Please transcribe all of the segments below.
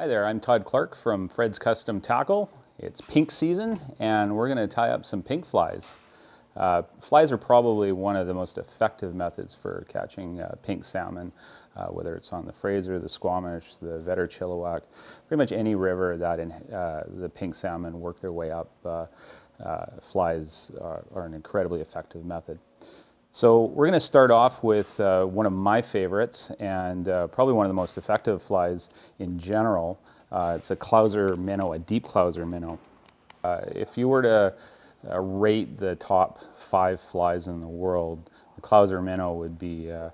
Hi there, I'm Todd Clarke from Fred's Custom Tackle. It's pink season and we're going to tie up some pink flies. Uh, flies are probably one of the most effective methods for catching uh, pink salmon, uh, whether it's on the Fraser, the Squamish, the Vedder Chilliwack, pretty much any river that in, uh, the pink salmon work their way up. Uh, uh, flies are, are, an incredibly effective method. So we're going to start off with one of my favorites and probably one of the most effective flies in general. it's a Clouser minnow, a deep Clouser minnow. if you were to uh, rate the top five flies in the world, the Clouser minnow would be uh,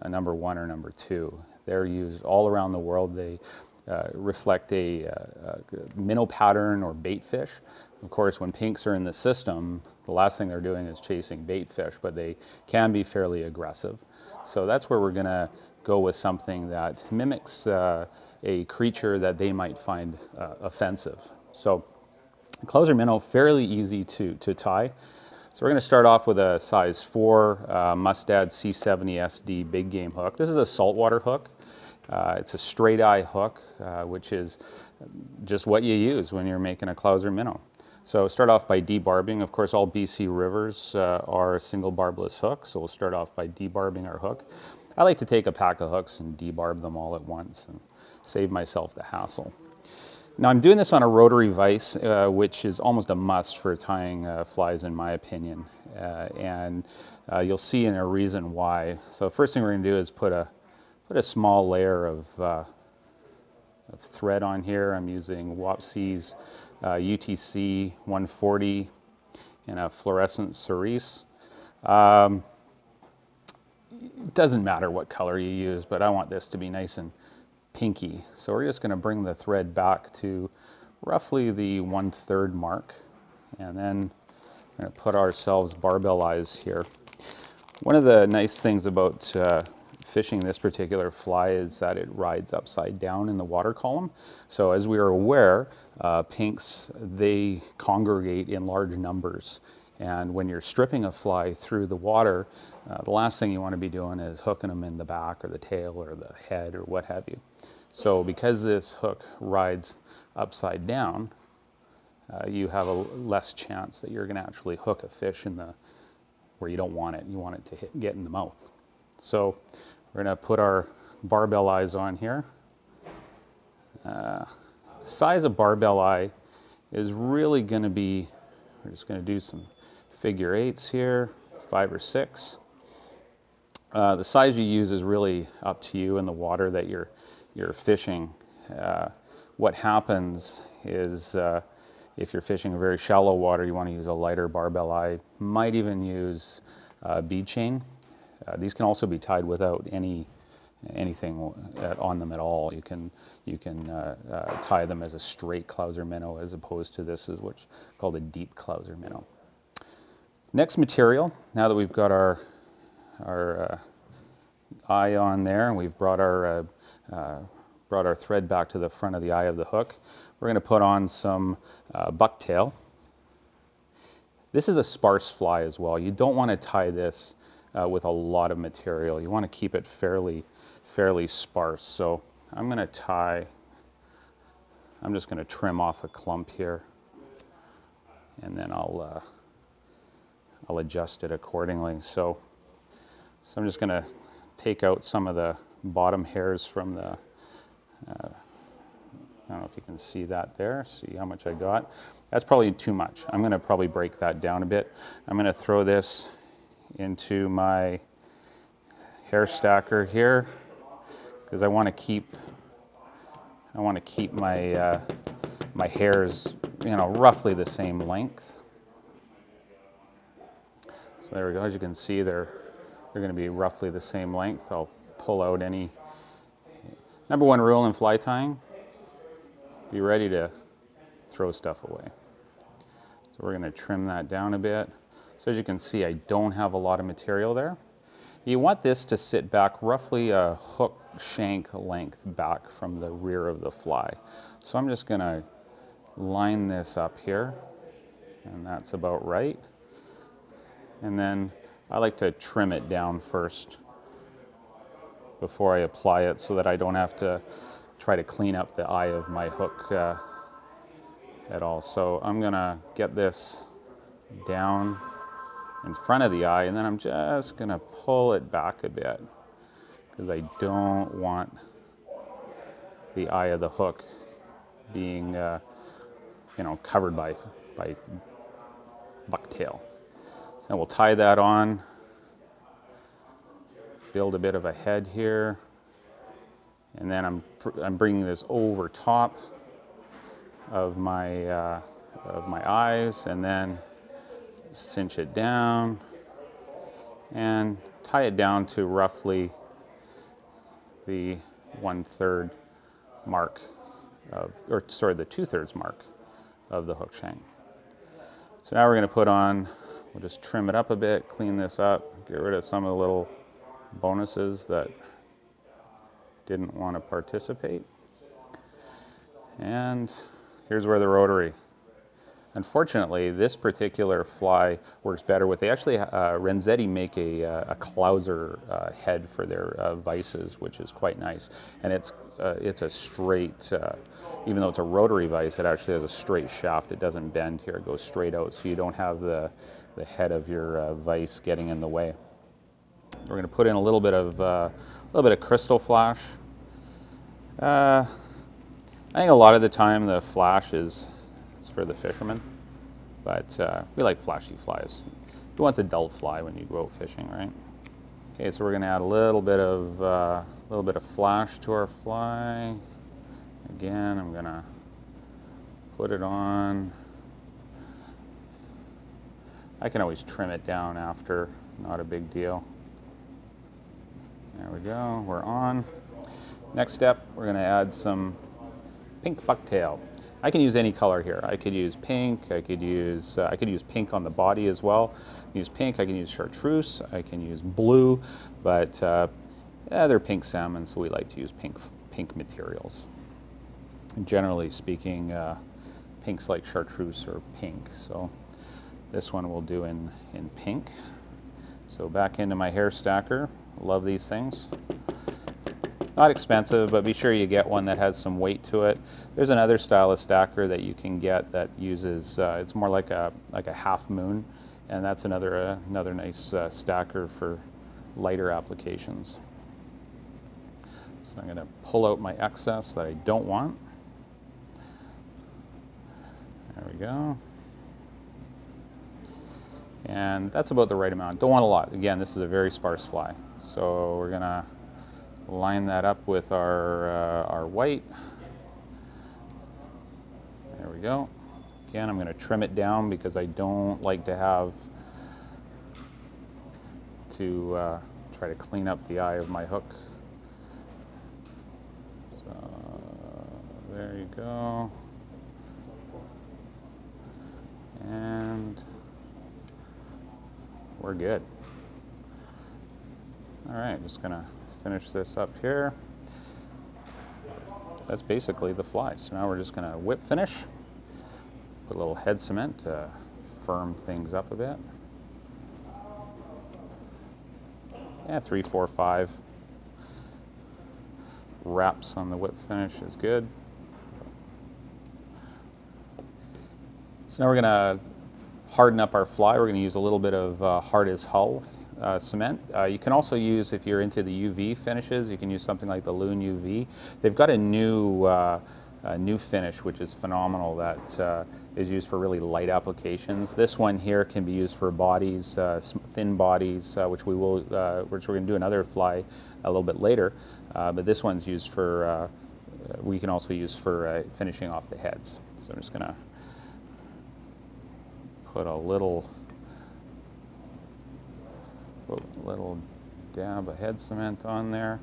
a number one or number two. They're used all around the world. They uh, reflect a, uh, a, minnow pattern or bait fish. Of course, when pinks are in the system, the last thing they're doing is chasing bait fish, but they can be fairly aggressive. So that's where we're going to go with something that mimics uh, a creature that they might find uh, offensive. So Clouser minnow, fairly easy to, to tie. So we're going to start off with a size 4 uh, Mustad C70 SD big game hook. This is a saltwater hook. Uh, it's a straight eye hook, uh, which is just what you use when you're making a Clouser minnow. So start off by debarbing. Of course, all BC rivers uh, are single barbless hook, so we'll start off by debarbing our hook. I like to take a pack of hooks and debarb them all at once and save myself the hassle. Now I'm doing this on a rotary vise, uh, which is almost a must for tying uh, flies in my opinion. Uh, and uh, you'll see in a reason why. So first thing we're gonna do is put a, put a small layer of, uh, of thread on here. I'm using Wapsi's UTC uh, 140 in a fluorescent cerise. Um, it doesn't matter what color you use, but I want this to be nice and pinky. So we're just going to bring the thread back to roughly the one-third mark. And then we're to put ourselves barbell eyes here. One of the nice things about uh, fishing this particular fly is that it rides upside down in the water column. So as we are aware, uh, pinks, they congregate in large numbers. And when you're stripping a fly through the water, uh, the last thing you want to be doing is hooking them in the back or the tail or the head or what have you. So because this hook rides upside down, uh, you have a less chance that you're going to actually hook a fish in the where you don't want it. You want it to hit, get in the mouth. So we're going to put our barbell eyes on here. Uh, size of barbell eye is really going to be, we're just going to do some figure eights here, five or six. Uh, the size you use is really up to you and the water that you're you're fishing, uh, what happens is uh, if you're fishing a very shallow water, you want to use a lighter barbell eye. Might even use uh, bead chain. Uh, these can also be tied without any anything on them at all. You can you can uh, uh, tie them as a straight Clouser minnow as opposed to this is what's called a deep Clouser minnow. Next material, now that we've got our our eye on there and we've brought our uh, brought our thread back to the front of the eye of the hook. We're going to put on some uh, bucktail. This is a sparse fly as well. You don't want to tie this uh, with a lot of material. You want to keep it fairly, fairly sparse. So I'm going to tie, I'm just going to trim off a clump here and then I'll, uh, I'll adjust it accordingly. So, so I'm just going to take out some of the bottom hairs from the, uh, I don't know if you can see that there, see how much I got. That's probably too much. I'm gonna probably break that down a bit. I'm gonna throw this into my hair stacker here because I want to keep I want to keep my uh, my hairs you know roughly the same length. So there we go. As you can see, they're they're going to be roughly the same length. I'll pull out any. Number one rule in fly tying, be ready to throw stuff away. So we're going to trim that down a bit. So as you can see, I don't have a lot of material there. You want this to sit back roughly a hook shank length back from the rear of the fly. So I'm just going to line this up here, and that's about right. And then I like to trim it down first before I apply it so that I don't have to try to clean up the eye of my hook uh, at all. So I'm gonna get this down in front of the eye and then I'm just gonna pull it back a bit because I don't want the eye of the hook being uh, you know covered by by bucktail. So we'll tie that on, build a bit of a head here, and then I'm, I'm bringing this over top of my, uh, of my eyes and then cinch it down and tie it down to roughly the one third mark of, or sorry, the two thirds mark of the hook shank. So now we're going to put on, we'll just trim it up a bit, clean this up, get rid of some of the little bonuses that didn't want to participate. And here's where the rotary. Unfortunately, this particular fly works better with, they actually, uh, Renzetti make a, uh, a clouser uh, head for their uh, vices, which is quite nice. And it's, uh, it's a straight, uh, even though it's a rotary vise, it actually has a straight shaft. It doesn't bend here, it goes straight out, so you don't have the, the head of your vise getting in the way. We're going to put in a little bit of a little bit of crystal flash. Uh, I think a lot of the time the flash is, is for the fishermen, but uh, we like flashy flies. Who wants a dull fly when you go out fishing, right? Okay, so we're going to add a little bit of a uh, little bit of flash to our fly. Again, I'm going to put it on. I can always trim it down after, not a big deal. There we go, we're on. Next step, we're gonna add some pink bucktail. I can use any color here. I could use pink, I could use, uh, I could use pink on the body as well. Use pink, I can use chartreuse, I can use blue, but uh, yeah, they're pink salmon, so we like to use pink, pink materials. generally speaking, uh, pinks like chartreuse or pink, so this one we'll do in, in pink. So back into my hair stacker, Love these things. Not expensive, but be sure you get one that has some weight to it. There's another style of stacker that you can get that uses, uh, it's more like a, like a half moon, and that's another, uh, another nice uh, stacker for lighter applications. So I'm going to pull out my excess that I don't want. There we go. And that's about the right amount. Don't want a lot. Again, this is a very sparse fly. So we're gonna line that up with our, uh, our white. There we go. Again, I'm gonna trim it down because I don't like to have to uh, try to clean up the eye of my hook. So there you go. And we're good. All right, just gonna finish this up here. That's basically the fly. So now we're just gonna whip finish, put a little head cement to firm things up a bit. Yeah, three, four, five wraps on the whip finish is good. So now we're gonna harden up our fly. We're gonna use a little bit of uh, hard as hull uh, cement. Uh, you can also use, if you're into the UV finishes, you can use something like the Loon UV. They've got a new, uh, a new finish which is phenomenal that uh, is used for really light applications. This one here can be used for bodies, uh, thin bodies, uh, which we will, which we're going to do another fly a little bit later. but this one's used for, we can also use for finishing off the heads. So I'm just going to put a little little dab of head cement on there.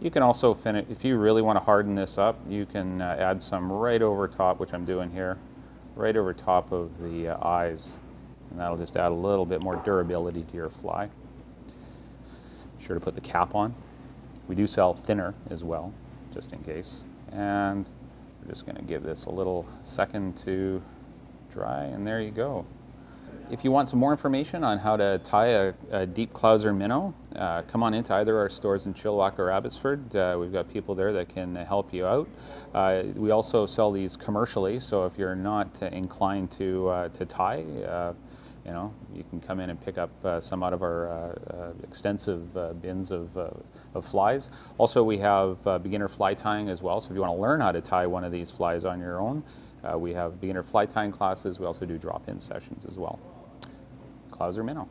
You can also finish, if you really want to harden this up, you can uh, add some right over top, which I'm doing here, right over top of the uh, eyes. And that'll just add a little bit more durability to your fly. Be sure to put the cap on. We do sell thinner as well, just in case. And We're just going to give this a little second to dry, and there you go. If you want some more information on how to tie a, a deep clouser minnow, uh, come on into either our stores in Chilliwack or Abbotsford. Uh, we've got people there that can help you out. Uh, we also sell these commercially, so if you're not inclined to, uh, to tie, uh, you know, you can come in and pick up uh, some out of our uh, uh, extensive uh, bins of, of flies. Also, we have beginner fly tying as well. So if you want to learn how to tie one of these flies on your own, Uh, we have beginner fly tying classes. We also do drop-in sessions as well. Clouser Minnow.